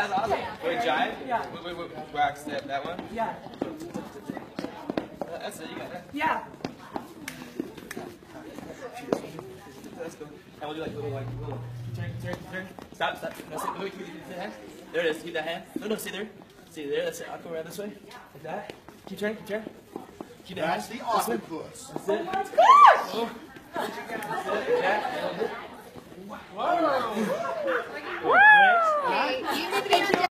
Yeah, that's awesome. Wait, jive? Yeah. Wait, wait, wait, wax that, that one? Yeah. That's it, you got that. Yeah. That's cool. And we'll do like little, like, little, turn, turn, turn. Stop, stop. No, see, wait, wait, the hand. There it is, keep that hand. No, no, see there. See there, that's it. I'll go around this way. Like that. Keep turning, keep turning. Keep that That's the octopus. That's it. Oh. That's it. Yeah. Whoa!